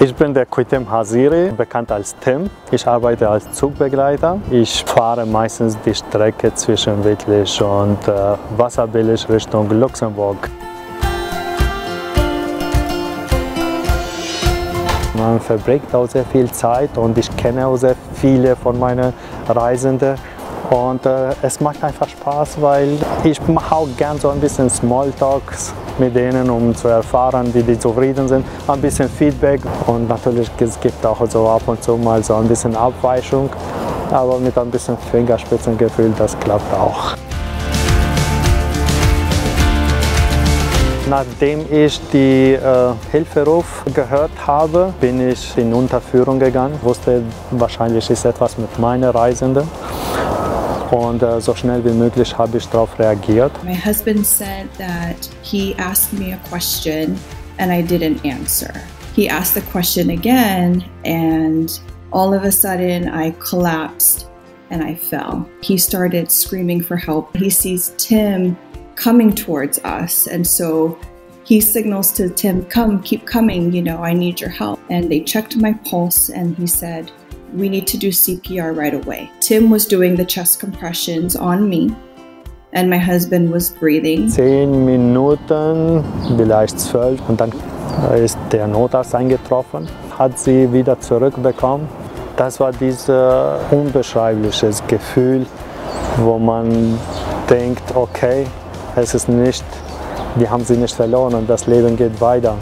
Ich bin der Quitem Haziri, bekannt als Tim. Ich arbeite als Zugbegleiter. Ich fahre meistens die Strecke zwischen Wittlich und äh, Wasserbillig Richtung Luxemburg. Man verbringt auch sehr viel Zeit und ich kenne auch sehr viele von meinen Reisenden. Und äh, es macht einfach Spaß, weil ich mache auch gern so ein bisschen Smalltalks mit denen, um zu erfahren, wie die zufrieden sind. Ein bisschen Feedback und natürlich es gibt auch so ab und zu mal so ein bisschen Abweichung. Aber mit ein bisschen Fingerspitzengefühl, das klappt auch. Nachdem ich die äh, Hilferuf gehört habe, bin ich in Unterführung gegangen. Wusste, wahrscheinlich ist etwas mit meinen Reisenden. Und äh, so schnell wie möglich habe ich darauf reagiert. My husband said that he asked me a question and I didn't answer. He asked the question again and all of a sudden I collapsed and I fell. He started screaming for help. He sees Tim coming towards us. And so he signals to Tim, Come, keep coming, you know, I need your help. And they checked my pulse and he said, We need to do CPR right away. Tim was doing the chest compressions on me. And my husband was breathing. Zehn Minuten, vielleicht zwölf, und dann ist der Notarzt eingetroffen, hat sie wieder zurückbekommen. Das war dieses unbeschreibliches Gefühl, wo man denkt, okay, es ist nicht, wir haben sie nicht verloren und das Leben geht weiter.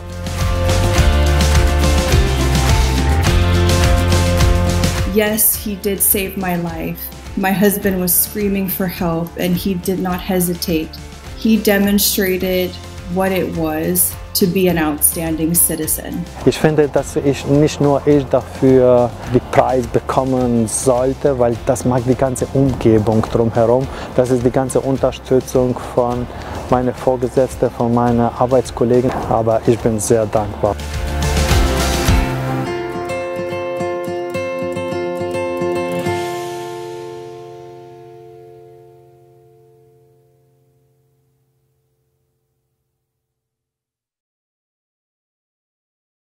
Yes, he did save my life. My husband was screaming for help and he did not hesitate. He demonstrated what it was to be an outstanding citizen. Ich finde, dass ich nicht nur ich dafür den Preis bekommen sollte, weil das macht die ganze Umgebung drumherum. Das ist die ganze Unterstützung von meinen Vorgesetzten, von meinen Arbeitskollegen. Aber ich bin sehr dankbar.